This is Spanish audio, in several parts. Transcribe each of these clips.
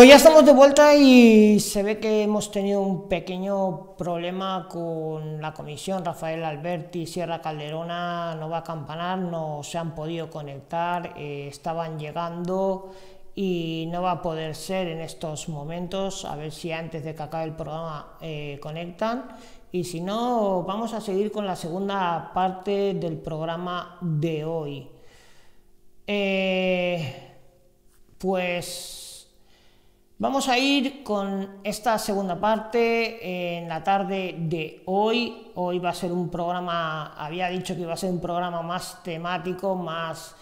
Pues ya estamos de vuelta y se ve que hemos tenido un pequeño problema con la comisión. Rafael Alberti, Sierra Calderona, Nova Campanar no se han podido conectar, eh, estaban llegando y no va a poder ser en estos momentos. A ver si antes de que acabe el programa eh, conectan. Y si no, vamos a seguir con la segunda parte del programa de hoy. Eh, pues Vamos a ir con esta segunda parte en la tarde de hoy. Hoy va a ser un programa, había dicho que iba a ser un programa más temático, más,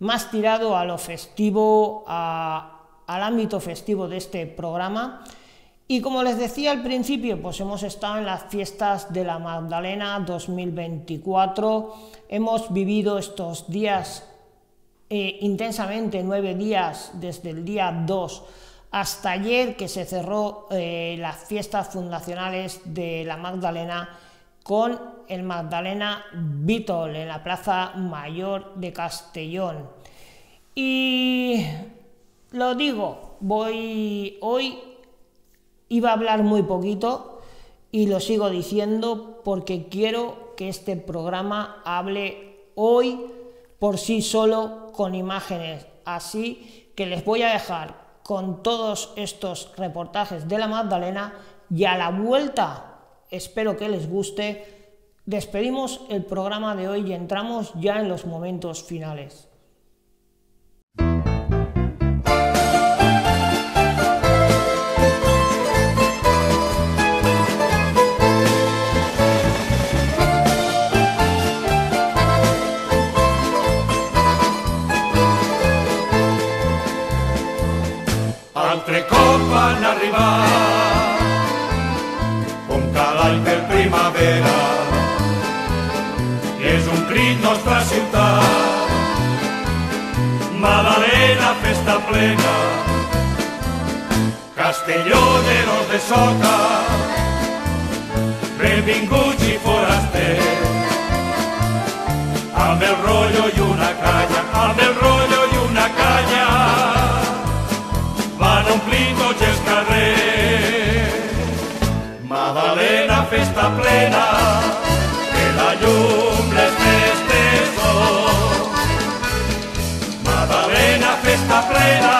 más tirado a lo festivo, al ámbito festivo de este programa. Y como les decía al principio, pues hemos estado en las fiestas de la Magdalena 2024. Hemos vivido estos días eh, intensamente, nueve días, desde el día 2 hasta ayer que se cerró eh, las fiestas fundacionales de la Magdalena con el Magdalena Beatle en la Plaza Mayor de Castellón. Y lo digo, voy hoy iba a hablar muy poquito y lo sigo diciendo porque quiero que este programa hable hoy por sí solo con imágenes. Así que les voy a dejar con todos estos reportajes de la Magdalena y a la vuelta, espero que les guste, despedimos el programa de hoy y entramos ya en los momentos finales. Arribar. Un cavall per primavera és un crit nostra ciutat. Madalena, festa plena Castelló de los de Soca benvinguts i forasters. Amb el rollo i una canya amb el rollo Festa plena, que la llum les festes són. Madalena, festa plena,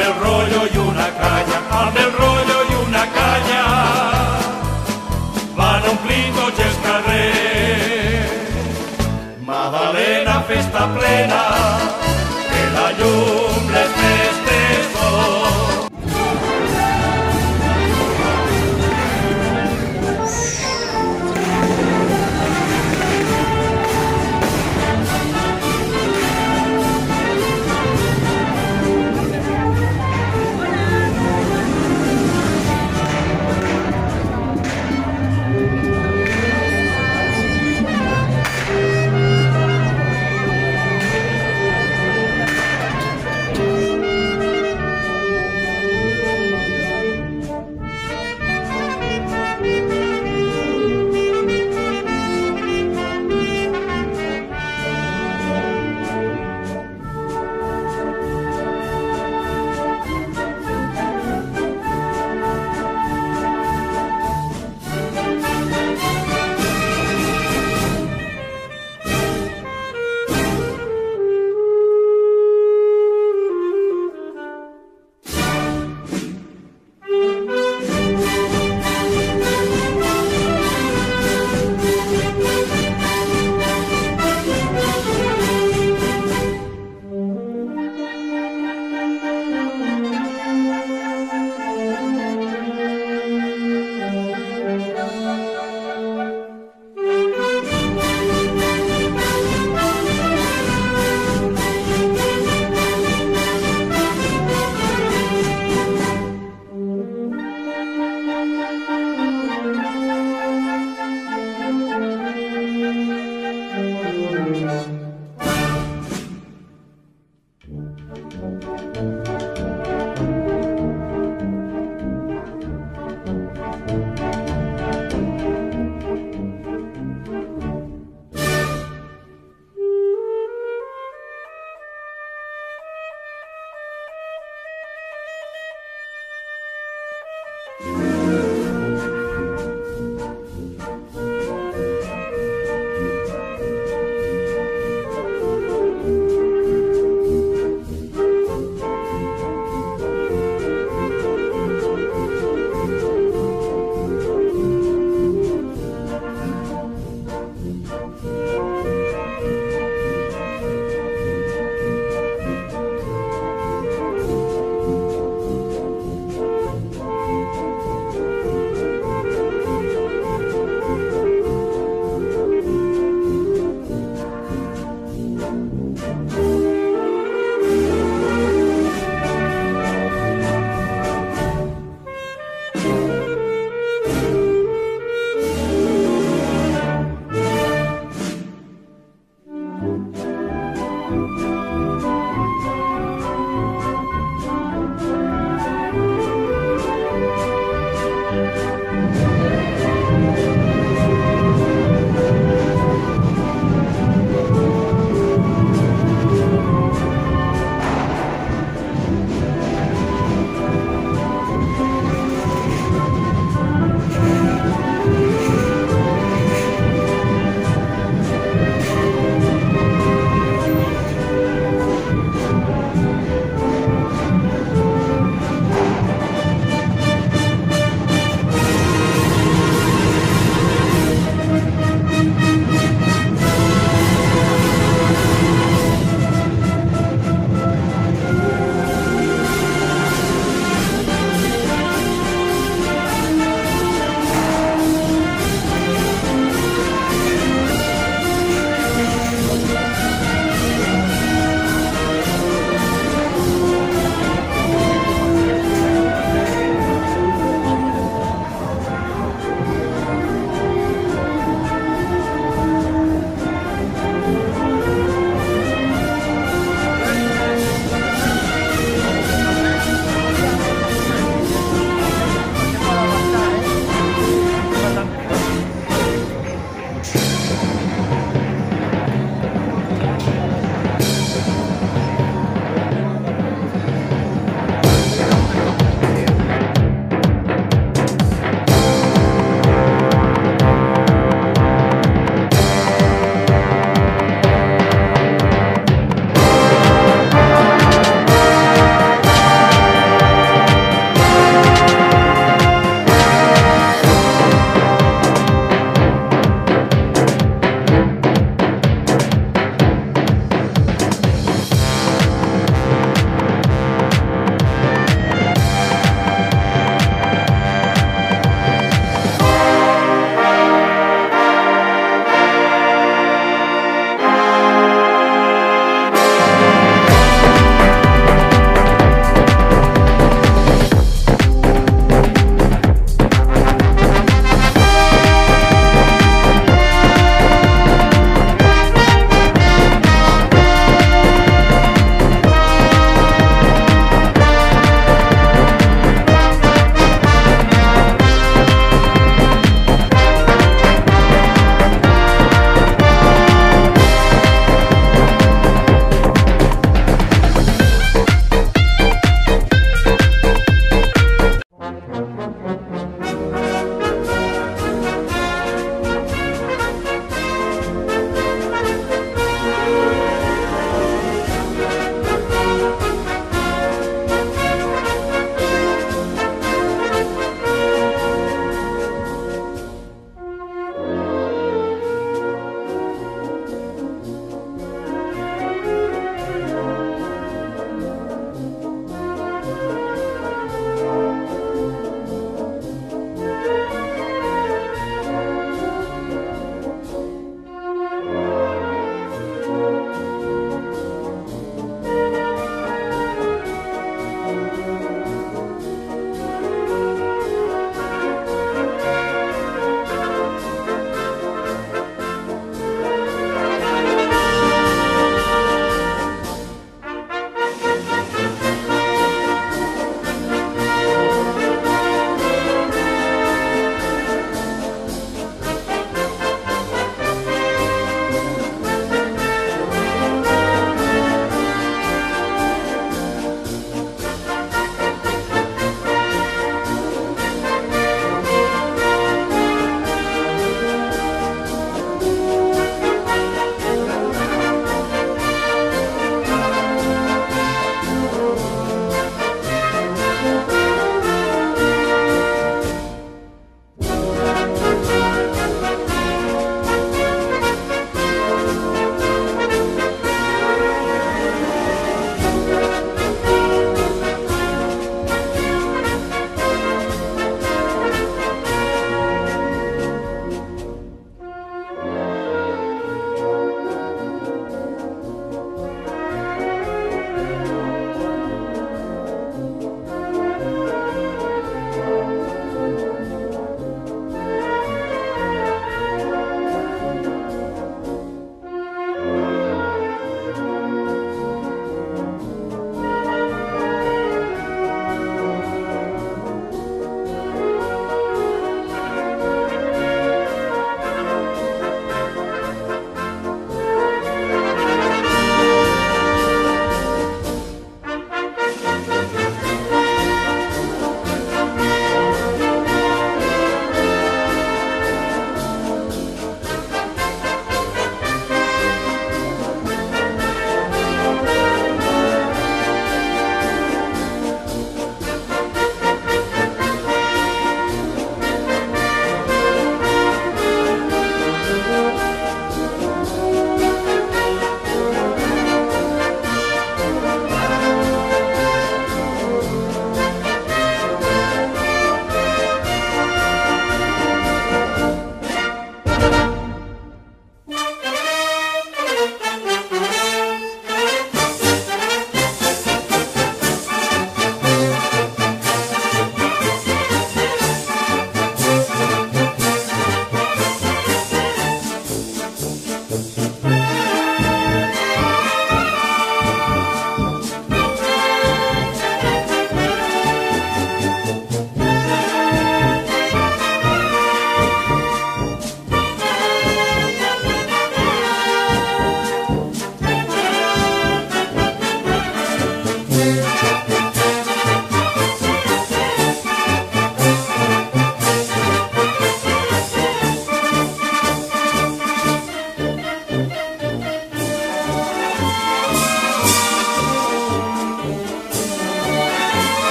el rollo yo.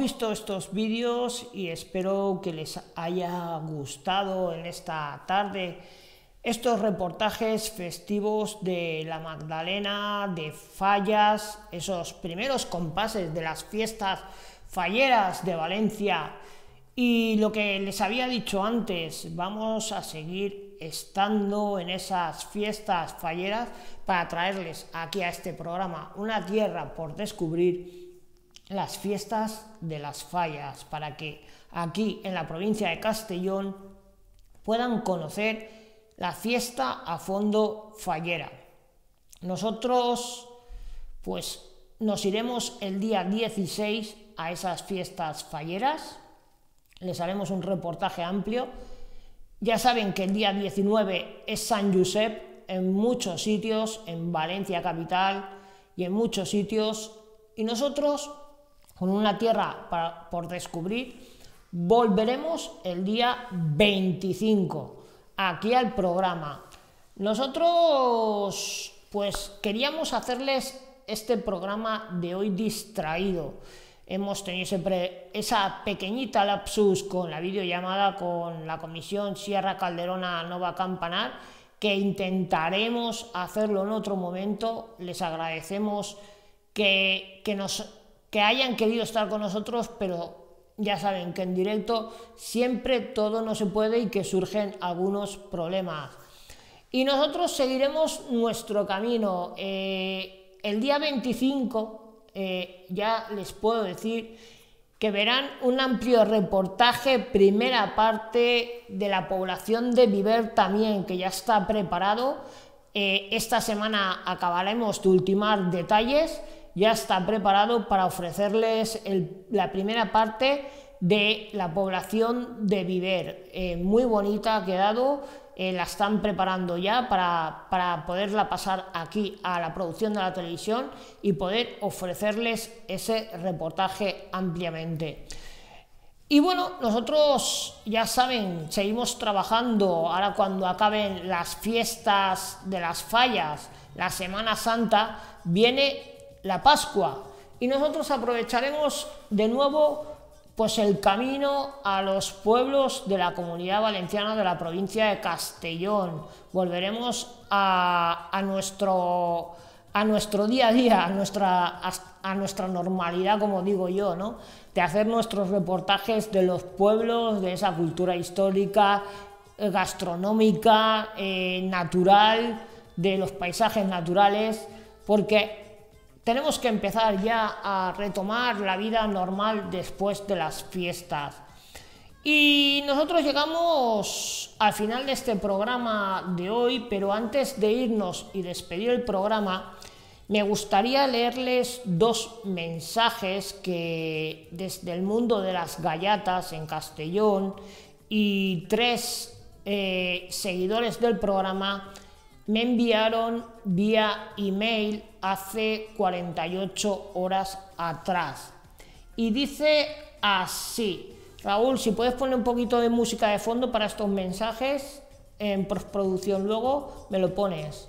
Visto estos vídeos y espero que les haya gustado en esta tarde estos reportajes festivos de la Magdalena, de fallas, esos primeros compases de las fiestas falleras de Valencia. Y lo que les había dicho antes, vamos a seguir estando en esas fiestas falleras para traerles aquí a este programa una tierra por descubrir las fiestas de las fallas, para que aquí en la provincia de Castellón puedan conocer la fiesta a fondo fallera. Nosotros, pues, nos iremos el día 16 a esas fiestas falleras. Les haremos un reportaje amplio. Ya saben que el día 19 es San Josep en muchos sitios, en Valencia capital y en muchos sitios. Y nosotros, con una tierra por descubrir, volveremos el día 25 aquí al programa. Nosotros, pues queríamos hacerles este programa de hoy distraído. Hemos tenido siempre esa pequeñita lapsus con la videollamada con la Comisión Sierra Calderona Nova Campanar, que intentaremos hacerlo en otro momento. Les agradecemos que, que, nos, que hayan querido estar con nosotros, pero ya saben que en directo siempre todo no se puede y que surgen algunos problemas. Y nosotros seguiremos nuestro camino. Eh, el día 25 eh, ya les puedo decir que verán un amplio reportaje, primera parte de la población de Viver también, que ya está preparado. Eh, esta semana acabaremos de ultimar detalles ya está preparado para ofrecerles la primera parte de la población de Viver. Eh, muy bonita ha quedado, eh, la están preparando ya para, para, poderla pasar aquí a la producción de la televisión y poder ofrecerles ese reportaje ampliamente. Y bueno, nosotros ya saben, seguimos trabajando ahora cuando acaben las fiestas de las fallas, la Semana Santa, viene la Pascua. Y nosotros aprovecharemos de nuevo pues el camino a los pueblos de la comunidad valenciana de la provincia de Castellón. Volveremos a, nuestro, a nuestro día a día, a nuestra, a, nuestra normalidad, como digo yo, ¿no? de hacer nuestros reportajes de los pueblos, de esa cultura histórica, eh, gastronómica, eh, natural, de los paisajes naturales, porque tenemos que empezar ya a retomar la vida normal después de las fiestas. Y nosotros llegamos al final de este programa de hoy, pero antes de irnos y despedir el programa, me gustaría leerles dos mensajes que desde el mundo de las gallatas en Castellón y tres eh, seguidores del programa me enviaron vía email hace 48 horas atrás. Y dice así, Raúl, si puedes poner un poquito de música de fondo para estos mensajes en postproducción luego, me lo pones.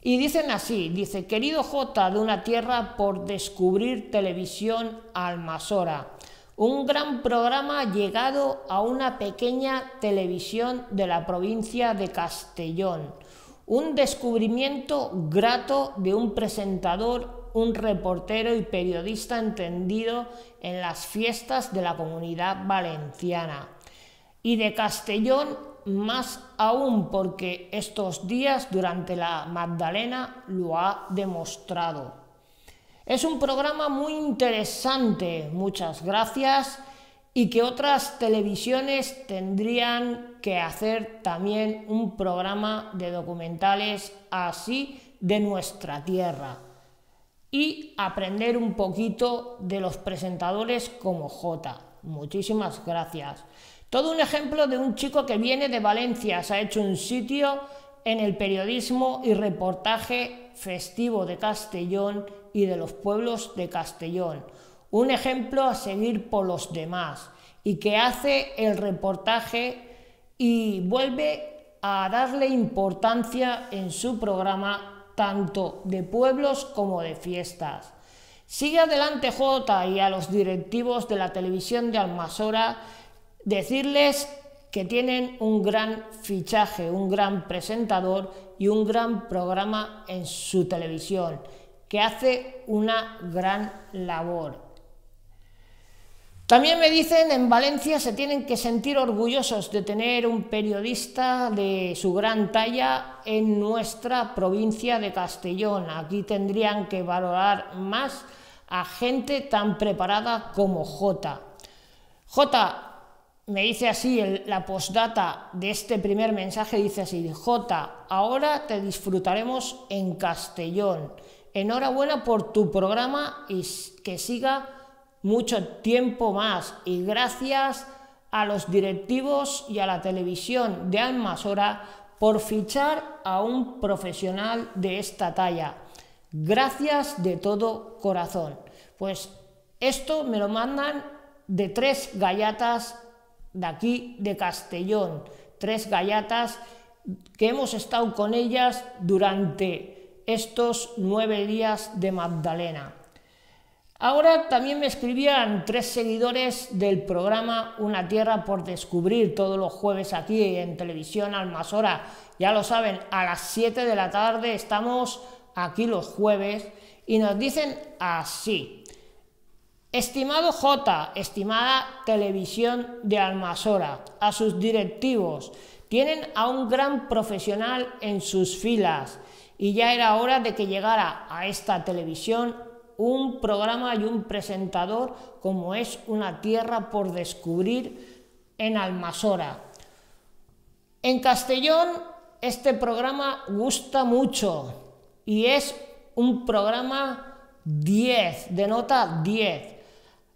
Y dicen así, dice, querido J de una tierra por descubrir televisión Almasora, un gran programa llegado a una pequeña televisión de la provincia de Castellón un descubrimiento grato de un presentador, un reportero y periodista entendido en las fiestas de la comunidad valenciana. Y de Castellón más aún porque estos días durante la Magdalena lo ha demostrado. Es un programa muy interesante, muchas gracias y que otras televisiones tendrían que hacer también un programa de documentales así de nuestra tierra y aprender un poquito de los presentadores como J. Muchísimas gracias. Todo un ejemplo de un chico que viene de Valencia, se ha hecho un sitio en el periodismo y reportaje festivo de Castellón y de los pueblos de Castellón un ejemplo a seguir por los demás y que hace el reportaje y vuelve a darle importancia en su programa tanto de pueblos como de fiestas. Sigue adelante J y a los directivos de la televisión de Almasora decirles que tienen un gran fichaje, un gran presentador y un gran programa en su televisión, que hace una gran labor. También me dicen en Valencia se tienen que sentir orgullosos de tener un periodista de su gran talla en nuestra provincia de Castellón. Aquí tendrían que valorar más a gente tan preparada como J. J me dice así la postdata de este primer mensaje, dice así, J, ahora te disfrutaremos en Castellón. Enhorabuena por tu programa y que siga mucho tiempo más y gracias a los directivos y a la televisión de Almasora por fichar a un profesional de esta talla. Gracias de todo corazón. Pues esto me lo mandan de tres gallatas de aquí de Castellón, tres gallatas que hemos estado con ellas durante estos nueve días de Magdalena. Ahora también me escribían tres seguidores del programa Una Tierra por Descubrir todos los jueves aquí en televisión Almasora. Ya lo saben, a las 7 de la tarde estamos aquí los jueves y nos dicen así. Estimado J, estimada televisión de Almasora, a sus directivos, tienen a un gran profesional en sus filas y ya era hora de que llegara a esta televisión un programa y un presentador como es Una Tierra por Descubrir en Almasora. En Castellón este programa gusta mucho y es un programa 10, de nota 10.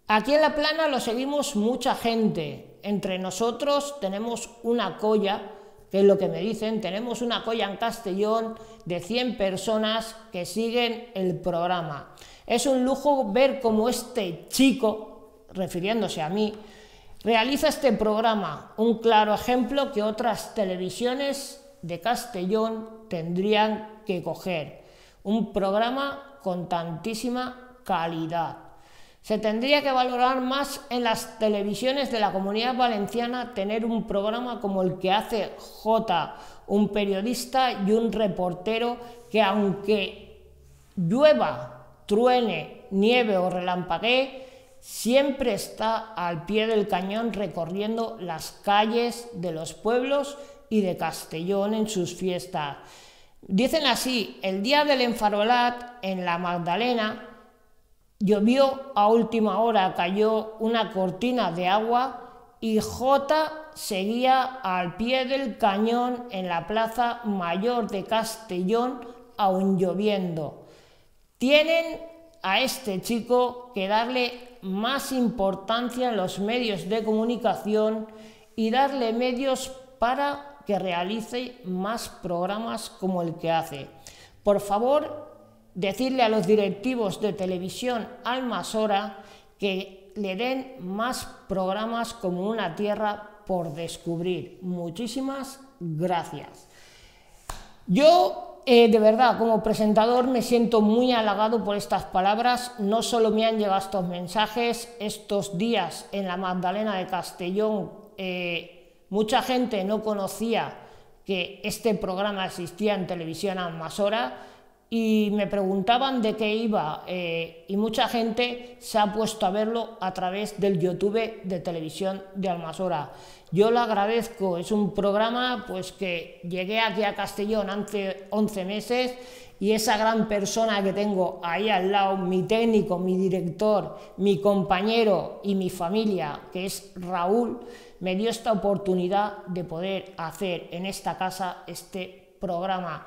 Aquí en La Plana lo seguimos mucha gente. Entre nosotros tenemos una colla, que es lo que me dicen, tenemos una colla en Castellón de 100 personas que siguen el programa. Es un lujo ver cómo este chico, refiriéndose a mí, realiza este programa, un claro ejemplo que otras televisiones de Castellón tendrían que coger. Un programa con tantísima calidad. Se tendría que valorar más en las televisiones de la comunidad valenciana tener un programa como el que hace J, un periodista y un reportero que aunque llueva truene, nieve o relampaguee, siempre está al pie del cañón recorriendo las calles de los pueblos y de Castellón en sus fiestas. Dicen así, el día del enfarolat en la Magdalena llovió a última hora, cayó una cortina de agua y J seguía al pie del cañón en la plaza mayor de Castellón aún lloviendo. Tienen a este chico que darle más importancia en los medios de comunicación y darle medios para que realice más programas como el que hace. Por favor, decirle a los directivos de televisión Almasora que le den más programas como una tierra por descubrir. Muchísimas gracias. Yo eh, de verdad, como presentador me siento muy halagado por estas palabras. No solo me han llegado estos mensajes, estos días en la Magdalena de Castellón, eh, mucha gente no conocía que este programa existía en televisión Almasora y me preguntaban de qué iba eh, y mucha gente se ha puesto a verlo a través del YouTube de televisión de Almasora. Yo lo agradezco, es un programa pues que llegué aquí a Castellón hace 11 meses y esa gran persona que tengo ahí al lado, mi técnico, mi director, mi compañero y mi familia, que es Raúl, me dio esta oportunidad de poder hacer en esta casa este programa.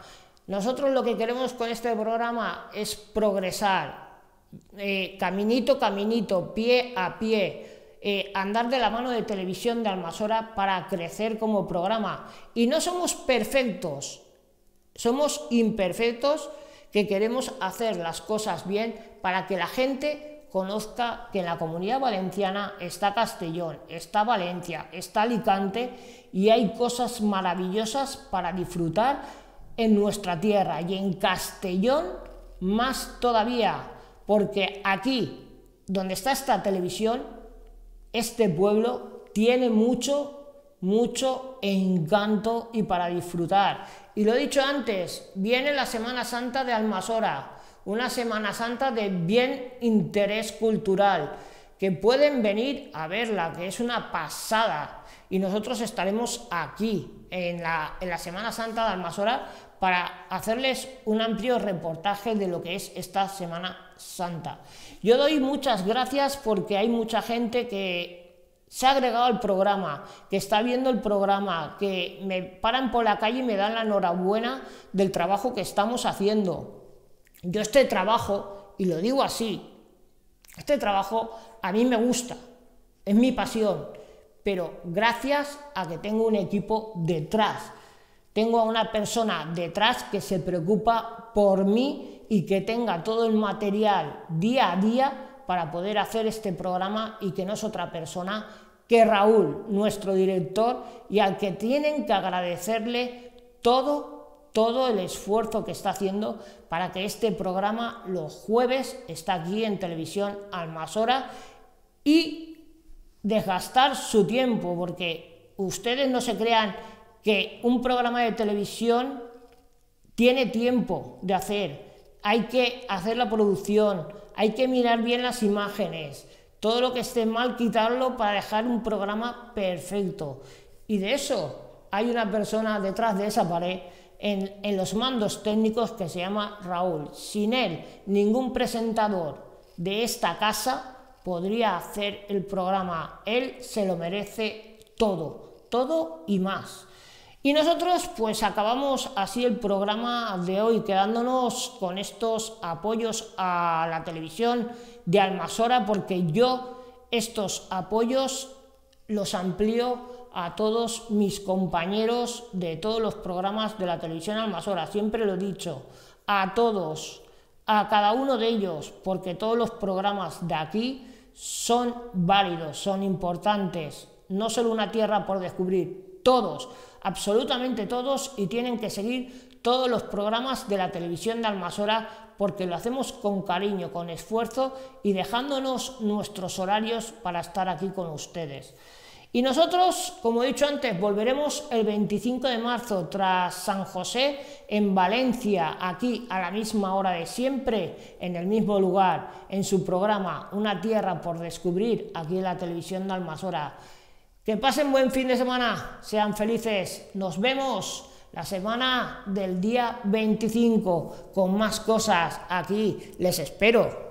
Nosotros lo que queremos con este programa es progresar, eh, caminito, caminito, pie a pie, eh, andar de la mano de televisión de Almasora para crecer como programa. Y no somos perfectos, somos imperfectos que queremos hacer las cosas bien para que la gente conozca que en la comunidad valenciana está Castellón, está Valencia, está Alicante y hay cosas maravillosas para disfrutar en nuestra tierra y en Castellón más todavía porque aquí, donde está esta televisión, este pueblo tiene mucho, mucho encanto y para disfrutar. Y lo he dicho antes, viene la Semana Santa de Almasora, una Semana Santa de bien interés cultural, que pueden venir a verla, que es una pasada. Y nosotros estaremos aquí en la, en la Semana Santa de Almasora para hacerles un amplio reportaje de lo que es esta Semana Santa. Yo doy muchas gracias porque hay mucha gente que se ha agregado al programa, que está viendo el programa, que me paran por la calle y me dan la enhorabuena del trabajo que estamos haciendo. Yo este trabajo, y lo digo así, este trabajo a mí me gusta, es mi pasión, pero gracias a que tengo un equipo detrás, tengo a una persona detrás que se preocupa por mí y que tenga todo el material día a día para poder hacer este programa y que no es otra persona que Raúl, nuestro director, y al que tienen que agradecerle todo, todo el esfuerzo que está haciendo para que este programa los jueves está aquí en televisión Almasora y desgastar su tiempo, porque ustedes no se crean que un programa de televisión tiene tiempo de hacer, hay que hacer la producción, hay que mirar bien las imágenes, todo lo que esté mal quitarlo para dejar un programa perfecto. Y de eso hay una persona detrás de esa pared en, en, los mandos técnicos que se llama Raúl. Sin él, ningún presentador de esta casa podría hacer el programa. Él se lo merece todo, todo y más. Y nosotros pues acabamos así el programa de hoy quedándonos con estos apoyos a la televisión de Almasora porque yo estos apoyos los amplío a todos mis compañeros de todos los programas de la televisión Almasora, siempre lo he dicho, a todos, a cada uno de ellos, porque todos los programas de aquí son válidos, son importantes, no solo una tierra por descubrir, todos absolutamente todos y tienen que seguir todos los programas de la televisión de Almasora porque lo hacemos con cariño, con esfuerzo y dejándonos nuestros horarios para estar aquí con ustedes. Y nosotros, como he dicho antes, volveremos el 25 de marzo tras San José en Valencia, aquí a la misma hora de siempre, en el mismo lugar, en su programa Una tierra por descubrir, aquí en la televisión de Almasora. Que pasen buen fin de semana, sean felices. Nos vemos la semana del día 25 con más cosas aquí. Les espero.